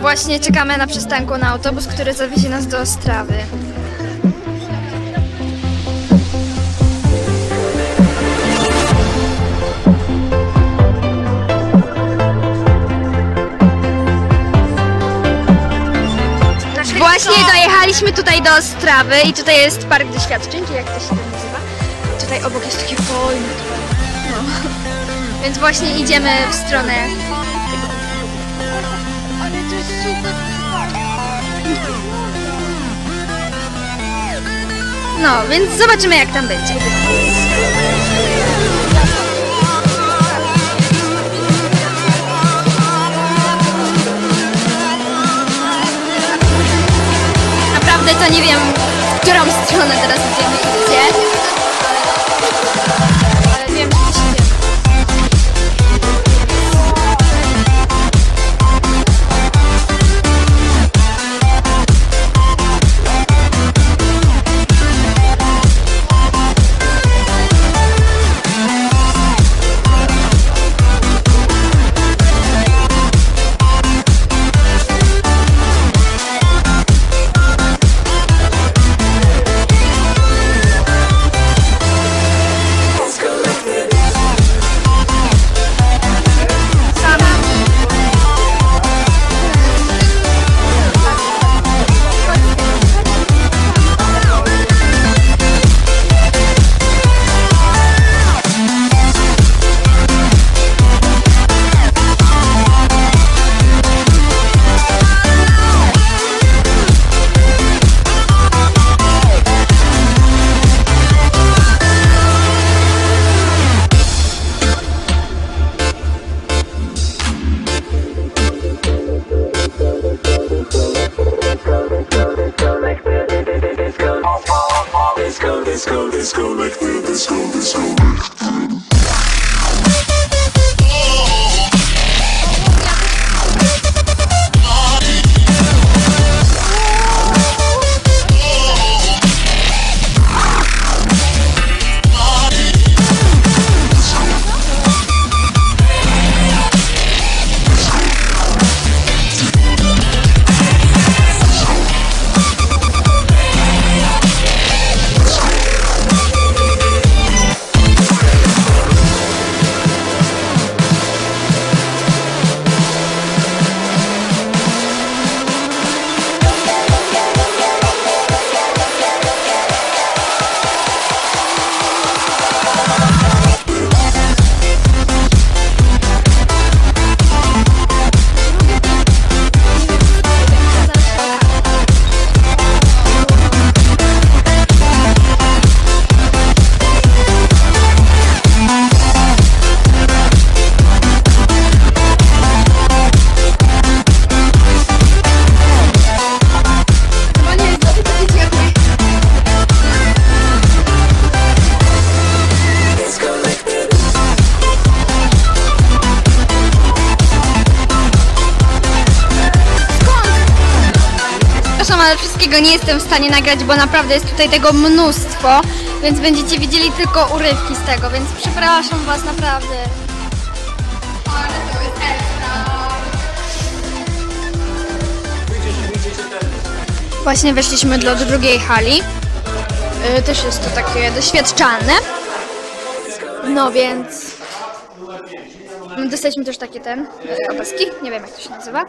Właśnie czekamy na przystanku na autobus, który zawiezie nas do Ostrawy. Właśnie dojechaliśmy tutaj do Ostrawy i tutaj jest park doświadczeń, czy jak to się tam nazywa. Tutaj obok jest taki fajny. No. Więc właśnie idziemy w stronę No, więc zobaczymy jak tam będzie. Naprawdę to nie wiem, w którą stronę teraz idziemy gdzie. disconnected, disconnected, go. Ale wszystkiego nie jestem w stanie nagrać, bo naprawdę jest tutaj tego mnóstwo, więc będziecie widzieli tylko urywki z tego, więc przepraszam Was naprawdę. Właśnie weszliśmy do drugiej hali. Y, Też jest to takie doświadczalne. No więc dostaliśmy też takie ten, y, opaski, nie wiem jak to się nazywa.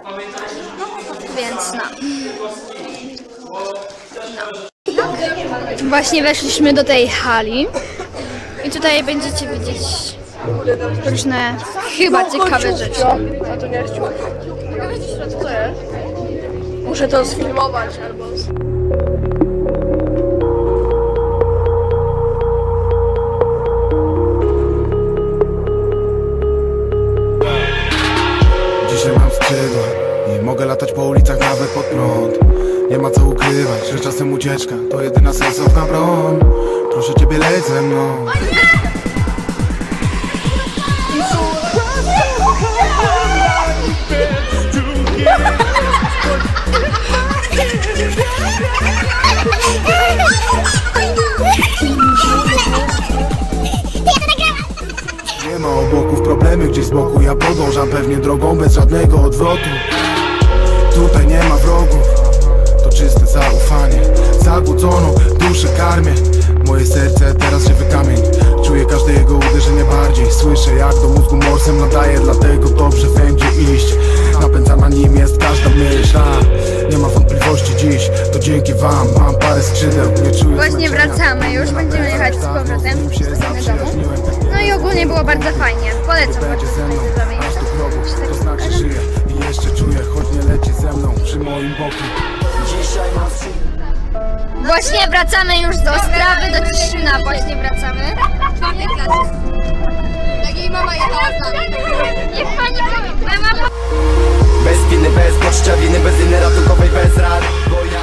Więc no. No. Właśnie weszliśmy do tej hali i tutaj będziecie widzieć różne chyba ciekawe rzeczy. A to nie jest ciuch. Co to jest? Muszę to sfilmować albo... latać po ulicach nawet pod prąd. Nie ma co ukrywać, że czasem ucieczka To jedyna sensowna broń. Proszę ciebie leć ze mną. Nie ma obłoków, problemy gdzieś z boku. Ja podążam pewnie drogą bez żadnego odwrotu Tutaj nie ma wrogów To czyste zaufanie. Zagłodzoną duszę karmię. Moje serce teraz żywy kamień Czuję każde jego uderzenie bardziej. Słyszę jak do mózgu morsem nadaje. Dlatego dobrze iść. Napędzana nim jest każda myśl. Nie ma wątpliwości dziś. To dzięki wam mam parę skrzydeł. Nie czuję Właśnie wracamy, już będziemy jechać z powrotem się do domu. No i ogólnie było bardzo fajnie. Polecam bardzo mną tutaj do aż do zamienia. grobu To znaczy jeszcze czuję moim boku Właśnie wracamy już do Ostrawy, do Cieszyna właśnie wracamy. Jak jej mama jechała z nami. Niech pani mama Bez winy, bez poczucia winy, bez innej ratunkowej, bez rad Bo ja